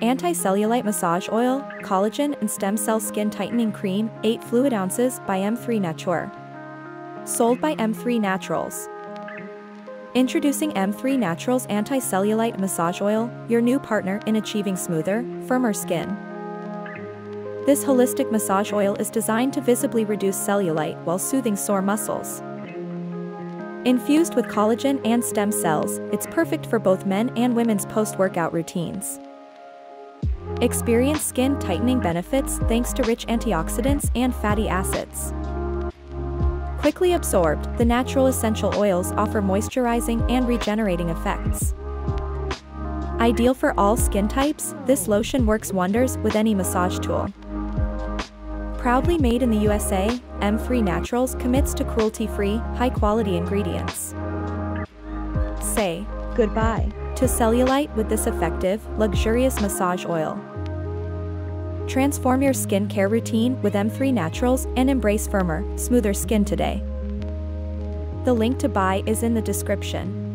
Anti-cellulite massage oil, collagen and stem cell skin tightening cream, 8 fluid ounces by M3 Nature. Sold by M3 Naturals. Introducing M3 Naturals Anti-Cellulite Massage Oil, your new partner in achieving smoother, firmer skin. This holistic massage oil is designed to visibly reduce cellulite while soothing sore muscles. Infused with collagen and stem cells, it's perfect for both men and women's post-workout routines. Experience skin tightening benefits thanks to rich antioxidants and fatty acids. Quickly absorbed, the natural essential oils offer moisturizing and regenerating effects. Ideal for all skin types, this lotion works wonders with any massage tool. Proudly made in the USA, M3 Naturals commits to cruelty-free, high-quality ingredients. Say goodbye to cellulite with this effective, luxurious massage oil. Transform your skincare routine with M3 Naturals and embrace firmer, smoother skin today. The link to buy is in the description.